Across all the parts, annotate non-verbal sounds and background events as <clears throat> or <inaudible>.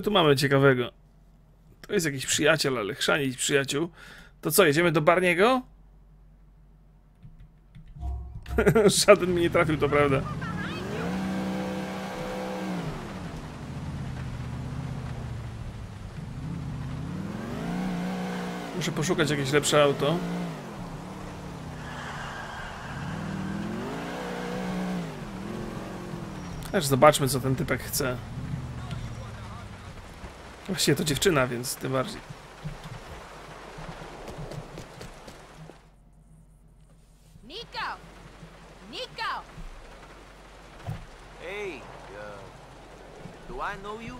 My tu mamy ciekawego? To jest jakiś przyjaciel, ale chrzanić przyjaciół. To co, jedziemy do Barniego? <laughs> Żaden mi nie trafił, to prawda. Muszę poszukać jakieś lepsze auto. Aż zobaczmy, co ten typek chce. Właściwie to dziewczyna, więc tym bardziej. Nico! Nico! Hey, uh, do I know you?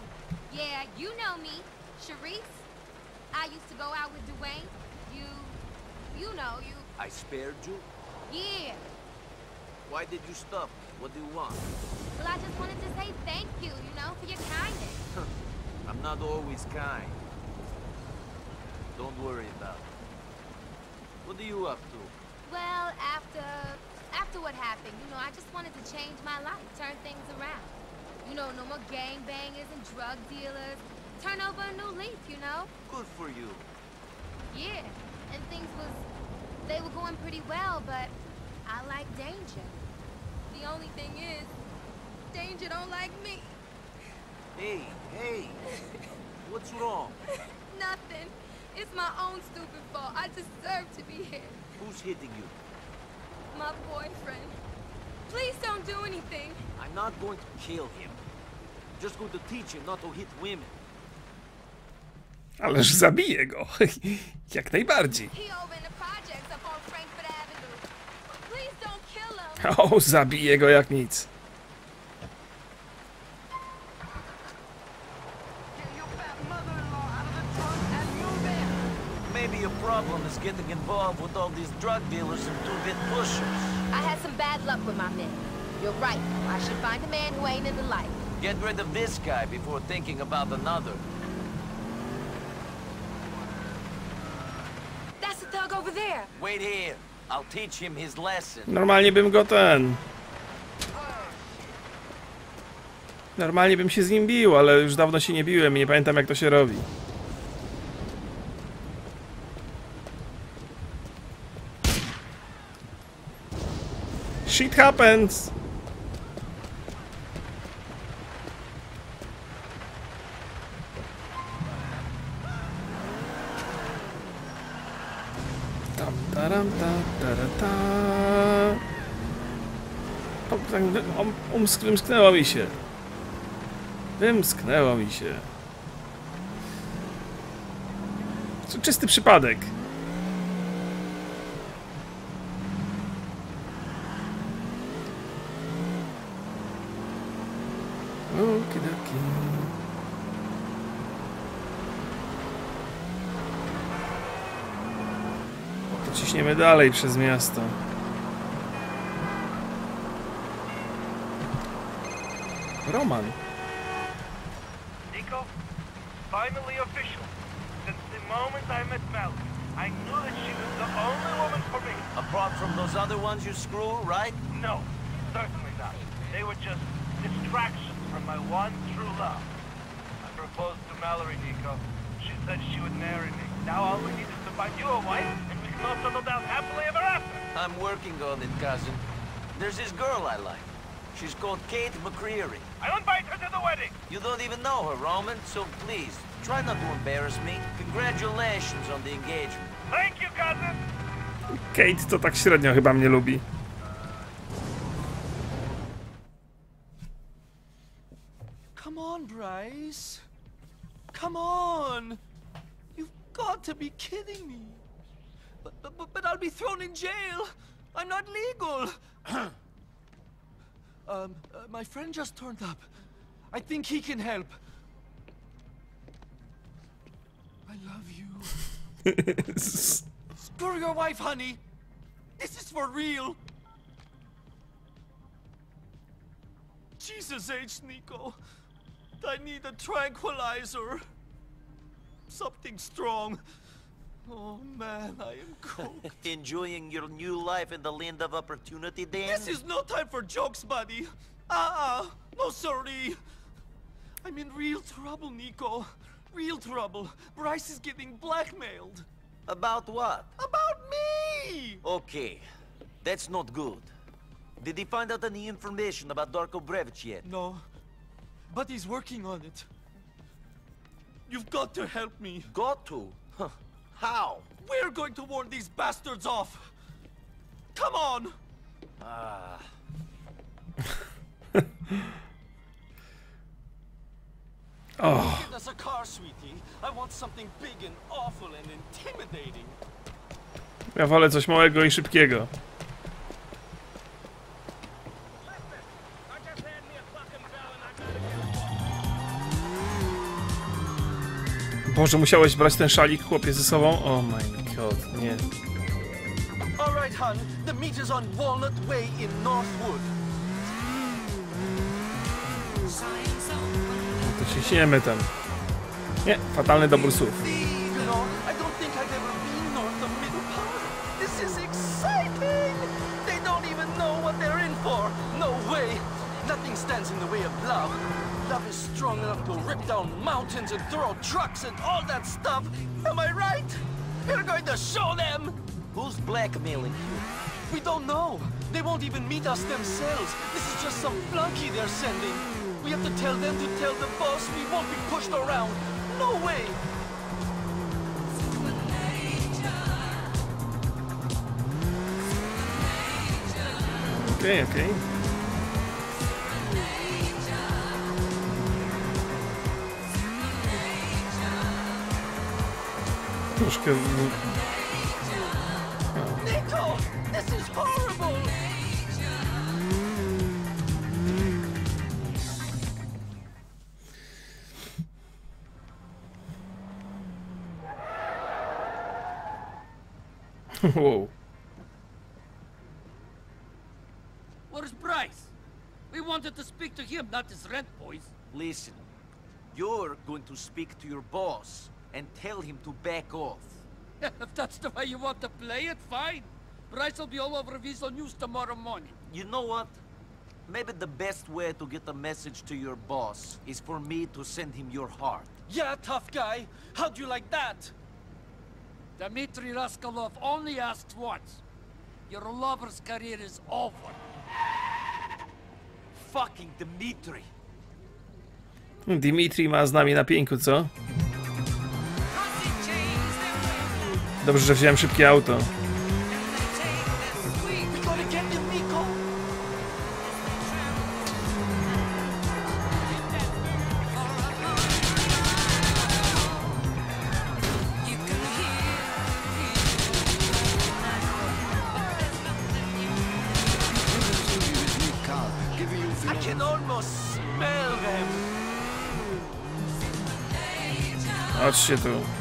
Yeah, you know me. Sharice. I used to go out with Dwayne. You... You know, you... I spared you? Yeah. Why did you stop? What do you want? Well, I just wanted to say thank you, you know, for your kindness. <laughs> I'm not always kind. Don't worry about it. What are you up to? Well, after... After what happened, you know, I just wanted to change my life, turn things around. You know, no more gangbangers and drug dealers. Turn over a new leaf, you know? Good for you. Yeah, and things was... They were going pretty well, but I like danger. The only thing is, danger don't like me. Hey, hey! What's wrong? Nothing. It's my own stupid fault. I deserve to be here. Who's hitting you? My boyfriend. Please don't do anything. I'm not going to kill him. I'm just going to teach him not to hit women. Ależ zabiję go. <laughs> Jak najbardziej. He over in the projects up on Frankfort Avenue. Please don't kill him. O, zabiję go jak nic. Maybe your problem is getting involved with all these drug dealers and two-bit pushers. I had some bad luck with my men. You're right. I should find a man who ain't in the light. Get rid of this guy before thinking about another. That's the thug over there. Wait here. I'll teach him his lesson. Normalnie bym go ten... Normalnie bym się z nim bił, ale już dawno się nie biłem i nie pamiętam jak to się robi. shit happens. Tam, taram, ta, ta, ta, ta. Um, mi się. Wymsknęła mi się. Czysty przypadek. Dalej przez miasto. Roman. Nico, finally official. Since the moment I met Mel, I knew that she was the only woman for me. Apart from those other ones you screw, right? No, certainly not. They were just distractions from my one true love. I proposed to Mallory, Nico. She said she would marry me. Now all we need is to find you a wife, and we can settle down happily ever after. I'm working on it, cousin. There's this girl I like. She's called Kate McReary. I'll invite her to the wedding. You don't even know her, Roman, so please, try not to embarrass me. Congratulations on the engagement. Thank you, cousin. Kate to tak średnio chyba mnie lubi. Come on, Bryce. Come on. You've got to be kidding me. But, but, I'll be thrown in jail. I'm not legal. <clears throat> um, uh, my friend just turned up. I think he can help. I love you. <laughs> Screw your wife, honey. This is for real. Jesus H, Nico. I need a tranquilizer. Something strong. Oh man, I am coked. <laughs> Enjoying your new life in the land of opportunity, Dan? this is no time for jokes, buddy. Uh-uh. No sorry. I'm in real trouble, Nico. Real trouble. Bryce is getting blackmailed. About what? About me! Okay, that's not good. Did he find out any information about Darko Brevic yet? No, but he's working on it. You've got to help me. Got to? Huh. How? We're going to warn these bastards off. Come on! Ah, <laughs> Oh. Get us a car, sweetie. I want something big and awful and intimidating. ja wolę coś małego i szybkiego. Boże, musiałeś brać ten szalik, chłopie, ze sobą? Oh my god, nie. All right, hon. The meter's on Walnut Way in Northwood. To ciśniemy tam. Nie, fatalny dobór słów. Stands in the way of love. Love is strong enough to rip down mountains and throw trucks and all that stuff. Am I right? We're going to show them! who's blackmailing you? We don't know. They won't even meet us themselves. This is just some flunky they're sending. We have to tell them to tell the boss we won't be pushed around. No way! Okay, okej. Troszkę... Nico! This is horrible! <laughs> Wow. Where's Bryce? We wanted to speak to him, not his rent boys. Listen, you're going to speak to your boss and tell him to back off. <laughs> if that's the way you want to play it, fine. Bryce will be all over Weazel News tomorrow morning. You know what? Maybe the best way to get a message to your boss is for me to send him your heart. Yeah, tough guy. How'd you like that? Dimitri Rascalov only asked once. Your lover's career is over. Fucking Dmitri. Dimitri ma z nami na pięku, co? Dobrze, że wziąłem szybkie auto. We gotta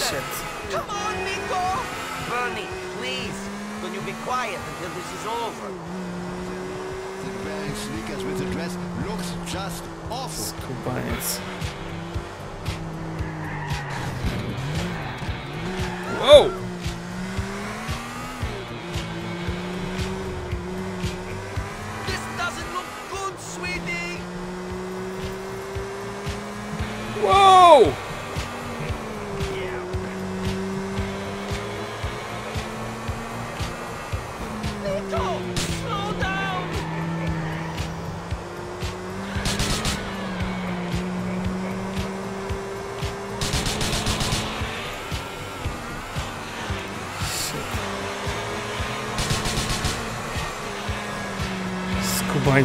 Shit. Come on, Nico! Bernie, please, can you be quiet until this is over? The wearing sneakers with the dress looks just awful. Skubaniec. Wow!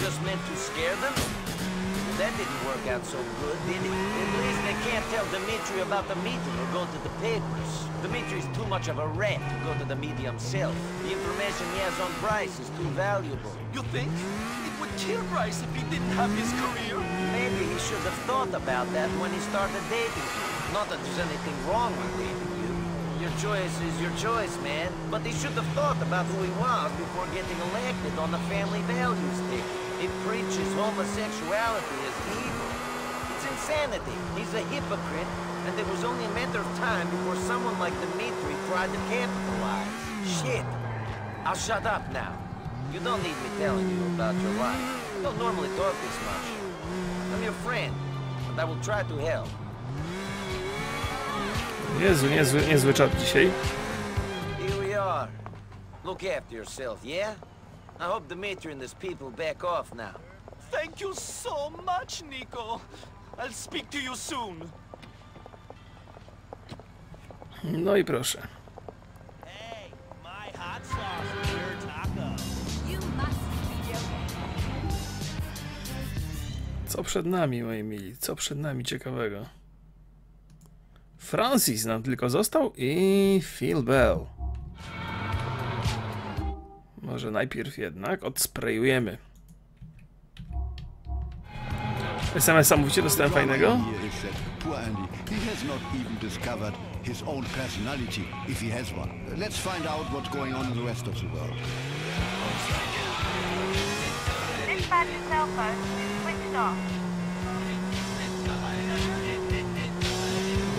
just meant to scare them? That didn't work out so good, did it? At least they can't tell Dimitri about the meeting or go to the papers. Dimitri's too much of a rat to go to the meeting himself. The information he has on Bryce is too valuable. You think? Kill Bryce if he didn't have his career. Maybe he should have thought about that when he started dating you. Not that there's anything wrong with dating you. Your choice is your choice, man. But he should have thought about who he was before getting elected on the family values ticket. It preaches homosexuality as evil. It's insanity. He's a hypocrite, and it was only a matter of time before someone like Dimitri tried to capitalize. Shit. I'll shut up now. You don't need me telling you about your life. I don't normally talk this much. I'm your friend, and I will try to help. Jezu, niezły, niezły czat dzisiaj. Here we are. Look after yourself, yeah? I hope Dimitri and his people back off now. Thank you so much, Nico. I'll speak to you soon. No i proszę. Hey, my hot sauce is your taco. Co przed nami, moi mili? Co przed nami ciekawego? Francis nam tylko został i Phil Bell. Może najpierw jednak odsprayujemy. SMS-a mówicie, dostałem fajnego? His own personality, if he has one. Let's find out what's going on in the rest of the world. Dispatch cell phone.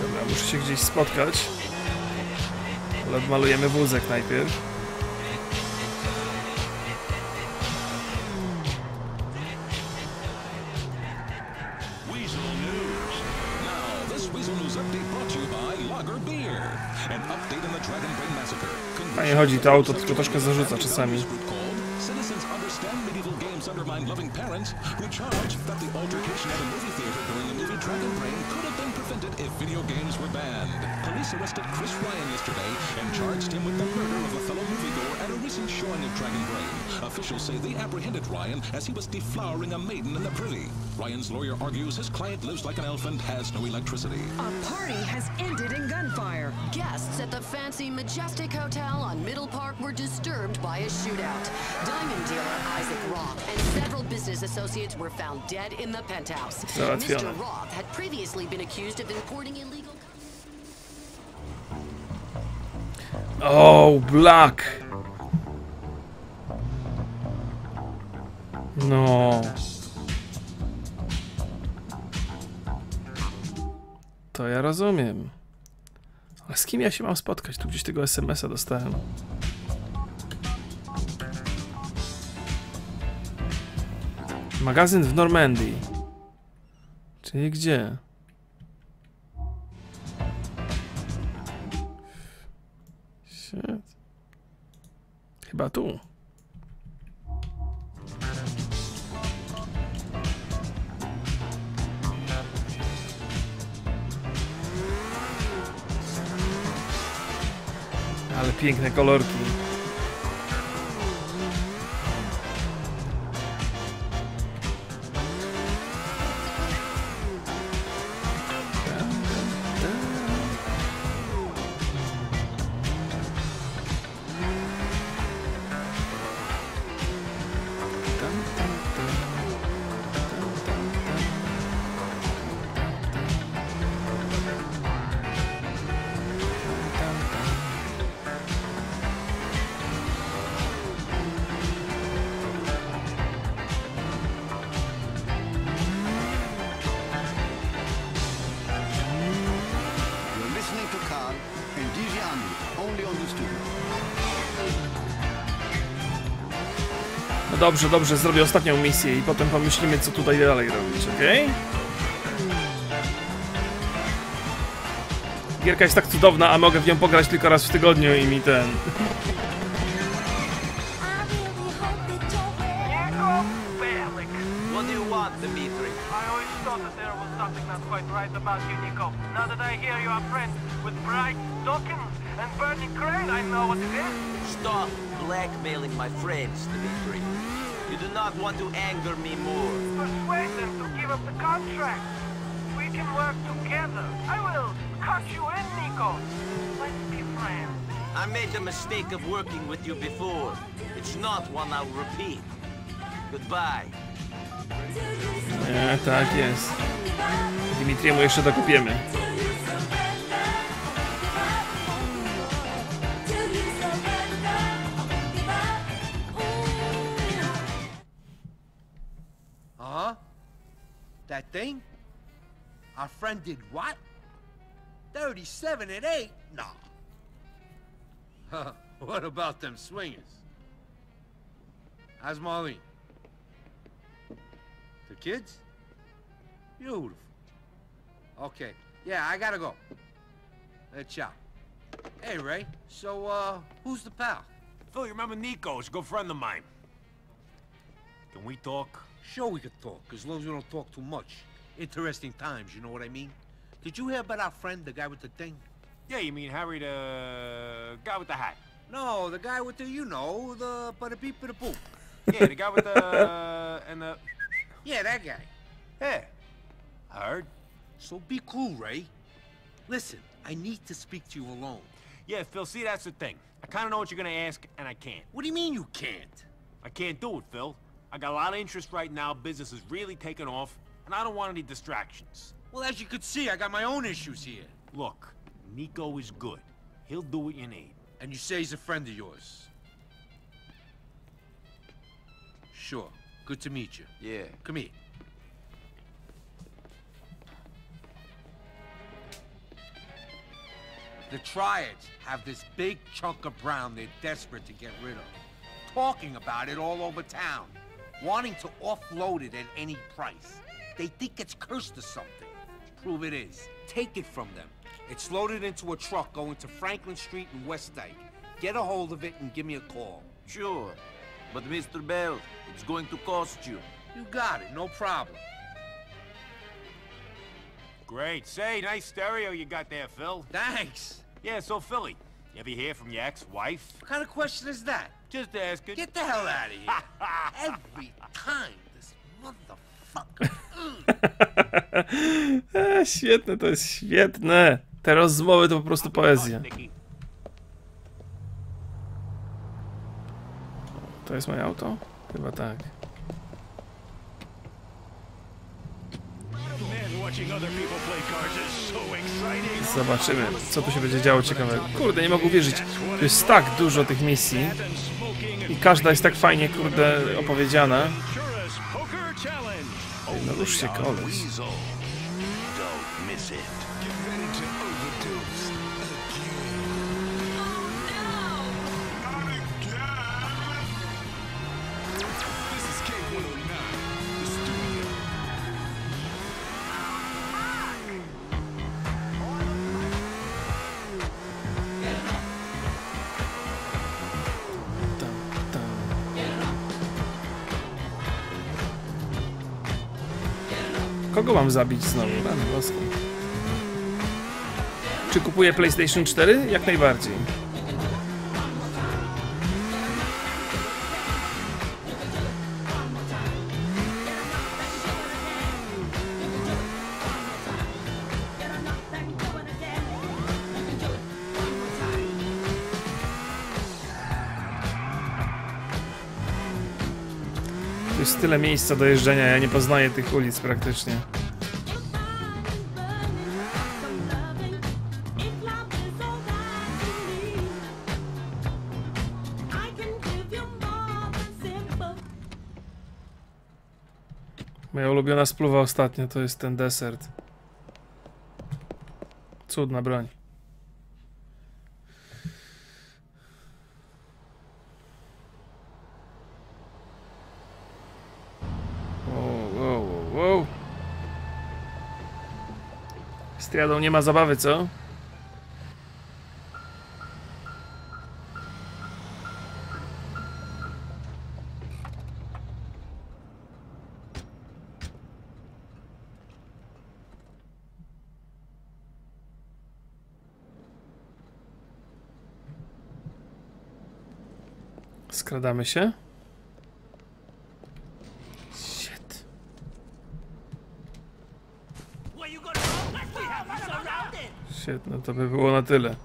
Dobra, muszę się gdzieś spotkać. Ale malujemy wózek najpierw. A nie chodzi to auto, tylko troszkę zarzuca czasami. Officials say they apprehended Ryan as he was deflowering a maiden in the privy. Ryan's lawyer argues his client lives like an elf and has no electricity. A party has ended in gunfire. Guests at the fancy Majestic Hotel on Middle Park were disturbed by a shootout. Diamond dealer Isaac Roth and several business associates were found dead in the penthouse. Załatwione. Mr. Roth had previously been accused of importing illegal. Oh, Black! No. To ja rozumiem. Ale z kim ja się mam spotkać? Tu gdzieś tego SMS-a dostałem. Magazyn w Normandii. Czyli gdzie? Shit. Chyba tu. Ale piękne kolorki. Dobrze, dobrze, zrobię ostatnią misję i potem pomyślimy, co tutaj dalej robić, okej? Gierka jest tak cudowna, a mogę w nią pograć tylko raz w tygodniu i mi ten... Right about you, Nico. Now that blackmailing my friends, Dimitri. You do not want to anger me more. Persuade them to give up the contract. We can work together. I will cut you in, Nico. Let's be friends. I made the mistake of working with you before. It's not one I'll repeat. Goodbye. E, tak jest. Dimitriemu jeszcze dokupiemy. Thing? Our friend did what? 37 and 8? No. <laughs> what about them swingers? How's Marlene? The kids? Beautiful. Okay. Yeah, I gotta go. Let's ciao. Hey, Ray. So, uh, who's the pal? Phil, you remember Nico? He's a good friend of mine. Can we talk? Sure we could talk, as long as we don't talk too much. Interesting times, you know what I mean? Did you hear about our friend, the guy with the thing? Yeah, you mean Harry the guy with the hat? No, the guy with the, you know, the but bada beep bada boop. Yeah, the guy with the <laughs> and the Yeah, that guy. yeah. I heard. So be cool, Ray. Listen, I need to speak to you alone. Yeah, Phil. See, that's the thing. I kind of know what you're gonna ask, and I can't. What do you mean you can't? I can't do it, Phil. I got a lot of interest right now. Business is really taking off, and I don't want any distractions. Well, as you could see, I got my own issues here. Look, Nico is good. He'll do what you need. And you say he's a friend of yours? Sure. Good to meet you. Yeah. Come here. The Triads have this big chunk of brown they're desperate to get rid of. Talking about it all over town. Wanting to offload it at any price. They think it's cursed or something. Prove it is. Take it from them. It's loaded into a truck going to Franklin Street in Westdyke. Get a hold of it and give me a call. Sure. But Mr. Bell, it's going to cost you. You got it, no problem. Great. Say, nice stereo you got there, Phil. Thanks. Yeah, so Philly, you ever hear from your ex-wife? What kind of question is that? Just asking. Get the hell out of here. <laughs> Every time this motherfucker. <laughs> e, świetne, to jest świetne. Te rozmowy to po prostu poezja. To jest moje auto? Chyba tak. Zobaczymy, co tu się będzie działo ciekawego. Kurde, nie mogę uwierzyć. Tu jest tak dużo tych misji. I każda jest tak fajnie, kurde, opowiedziana. No rusz się koleś. Kogo mam zabić znowu? Rany boską. Czy kupuję PlayStation 4? Jak najbardziej. Tyle miejsca do jeżdżenia, ja nie poznaję tych ulic praktycznie. ulubiona spluwa ostatnio to jest ten desert. Cudna broń. Wow, wow, wow. Z triadą nie ma zabawy, co? Skradamy się. Shit. Shit, no to by było na tyle.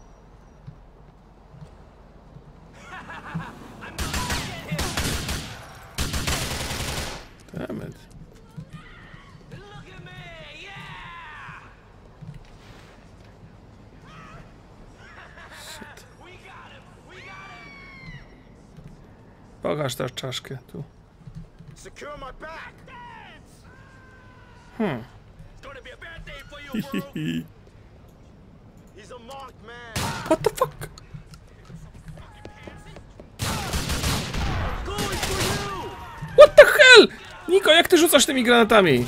Pokaż tę czaszkę tu. Hmm. <laughs> What the fuck? What the hell? Niko, jak ty rzucasz tymi granatami?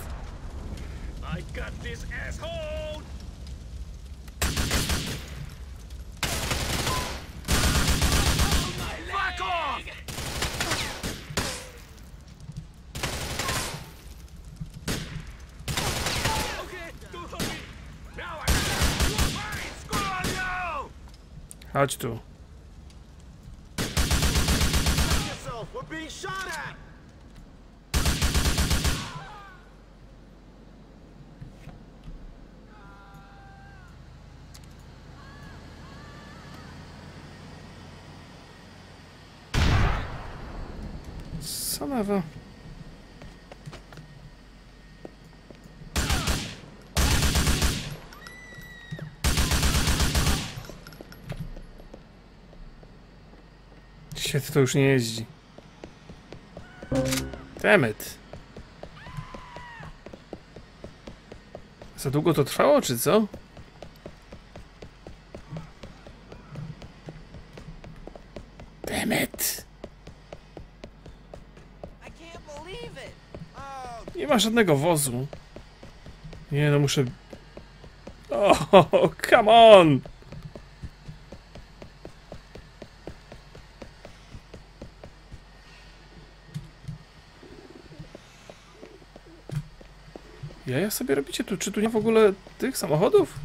How'd you of a... Świat to już nie jeździ. Damn it. Za długo to trwało, czy co? Damn it. Nie ma żadnego wozu. Nie no, muszę... O, <laughs> come on! Jaja sobie robicie tu? Czy tu nie w ogóle tych samochodów?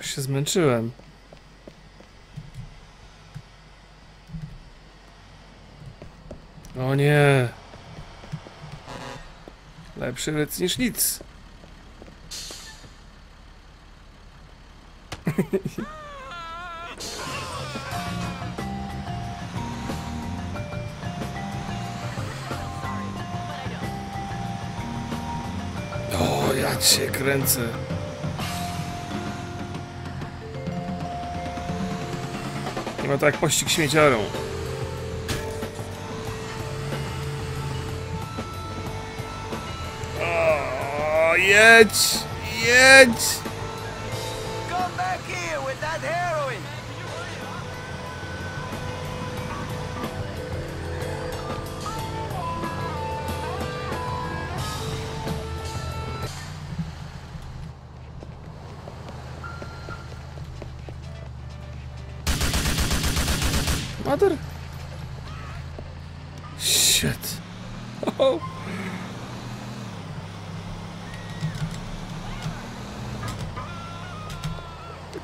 Się zmęczyłem. O nie. Lepszy lec niż nic. <laughs> cię kręcę. Nie ma tak pościg śmieciarą. Jedź! Jedź!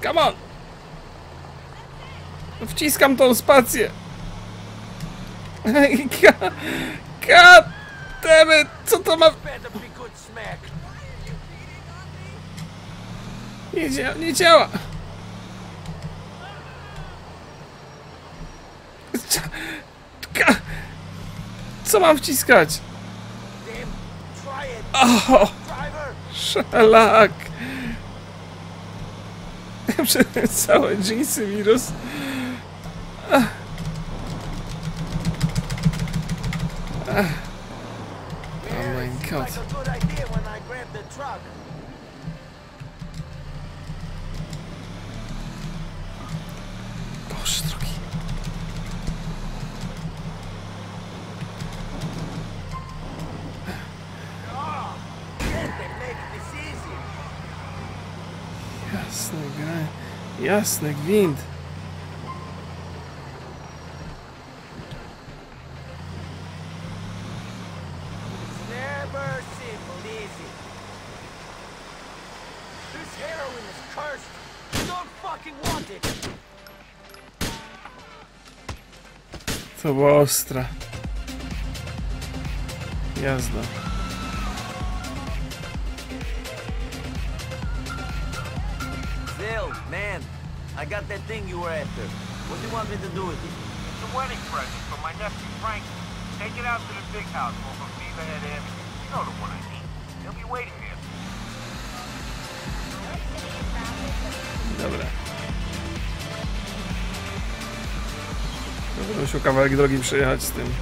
Come on! Wciskam tą spację. God damn it. Co to ma... Nie działa, nie działa. Co mam wciskać? Damn, try it. O! Driver. Szalak! Całe <laughs> jeansy wirus. Ach. Ach. Oh my god. Jasny gra. Jasny gwint. It's never simple easy. This heroin is cursed. You don't fucking want it. To była ostra. Jazda. I got that thing you were after. What do you want me to do with it? It's a wedding present for my nephew Frank. Take it out to the big house of Beaver Head Avenue. You know the one I mean. He'll be waiting there. Dobra. Będę musiał kawałek drogi przejechać z tym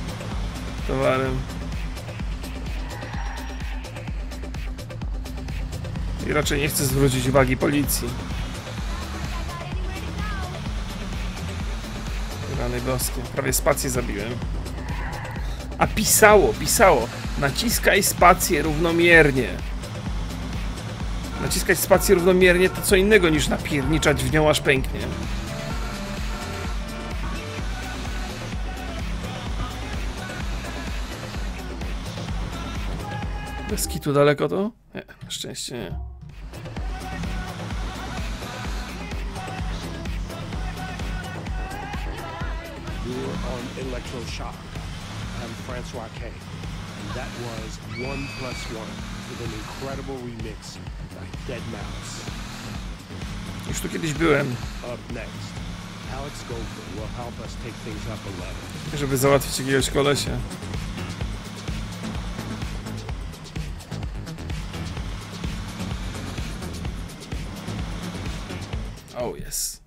towarem. I raczej nie chcę zwrócić uwagi policji. Rany boskie. Prawie spację zabiłem. A pisało, pisało. Naciskaj spację równomiernie. Naciskać spację równomiernie to co innego niż napierniczać w nią aż pęknie. Bez kitu daleko to? Nie, szczęście nie. On Electro-Choc. I'm Francois K. And that was One Plus One with an incredible remix by Dead Mouse. Już tu kiedyś byłem, Up next, Alex Gopher will help us take things up a level. żeby załatwić jakiegoś kolesia. Oh yes.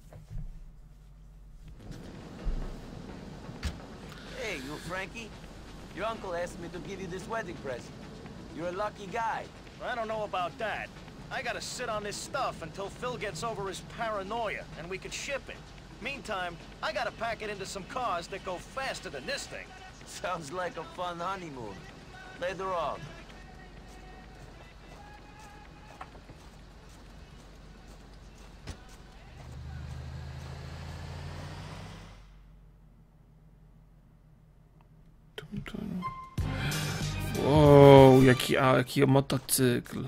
Frankie? Your uncle asked me to give you this wedding present. You're a lucky guy. I don't know about that. I gotta sit on this stuff until Phil gets over his paranoia, and we can ship it. Meantime, I gotta pack it into some cars that go faster than this thing. Sounds like a fun honeymoon. Later on. A, jaki motocykl.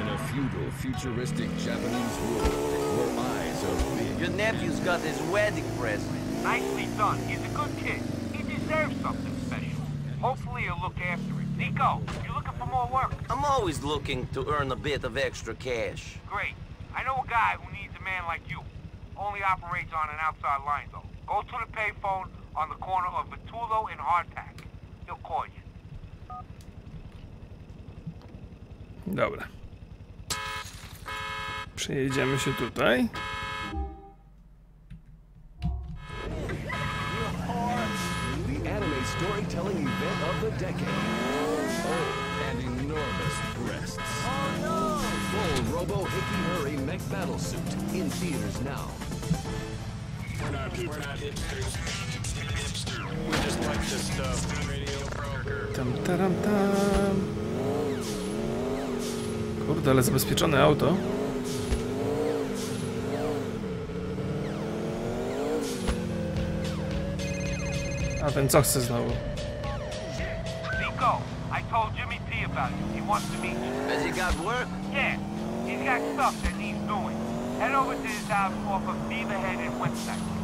In a feudal, futuristic Japanese world where eyes are big. Your nephew's got his wedding present. Nicely done. He's a good kid. He deserves something special. Hopefully you'll look after it. Nico, you looking for more work? I'm always looking to earn a bit of extra cash. Great. I know a guy who needs a man like you. Only operates on an outside line, though. Go to the payphone on the corner of Vitullo and Hardtack. He'll call you. Dobra. Przejedziemy się tutaj. Storytelling event of the decade. Oh, and enormous breasts. Full Robo Hickey Murray mech battle suit in theaters now. We're not, we're not Tam, taram, tam. Kurde, ale zabezpieczone auto. A ten co chce znowu? Nico, I told Jimmy P about you. He wants to meet you. Has he got work? Yeah. He's got stuff that needs doing. Head over to his house off of Beaverhead in Westside.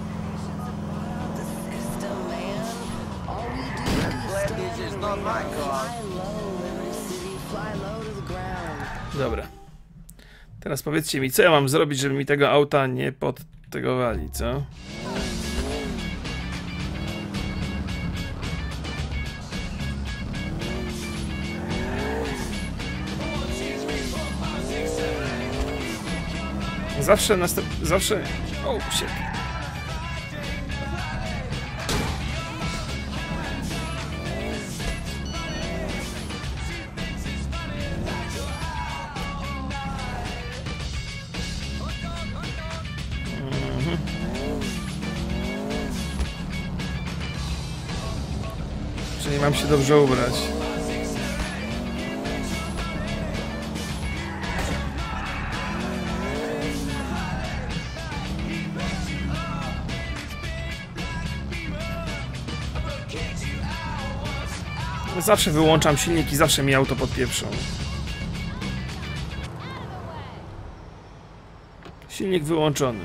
Dobra. Teraz powiedzcie mi, co ja mam zrobić, żeby mi tego auta nie podtegowali, co? Zawsze następ... Zawsze... O, shit. Się dobrze ubrać. Zawsze wyłączam silnik i zawsze mi auto podpieprzą. Silnik wyłączony.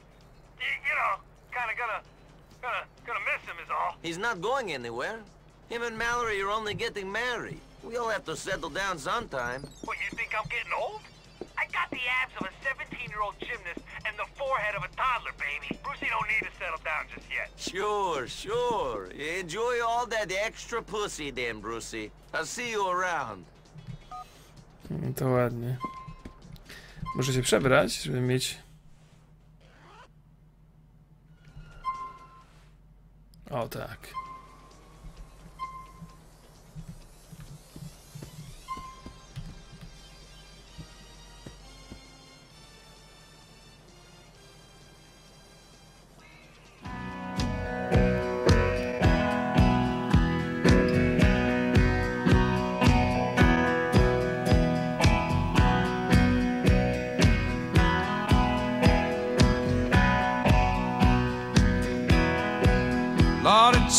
you know, kind of gonna, gonna, gonna miss him is all. He's not going anywhere. Him and Mallory are only getting married. We all have to settle down sometime. What, you think I'm getting old? I got the abs of a 17-year-old gymnast and the forehead of a toddler, baby. Brucey don't need to settle down just yet. Sure, sure. Enjoy all that extra pussy then, Brucey. I'll see you around. To ładnie. Muszę się przebrać, żeby mieć... Tak.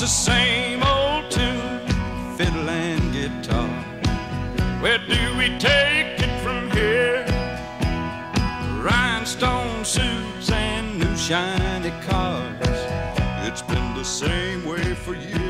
The same old tune, fiddle and guitar. Where do we take it from here? Rhinestone suits and new shiny cars. It's been the same way for years.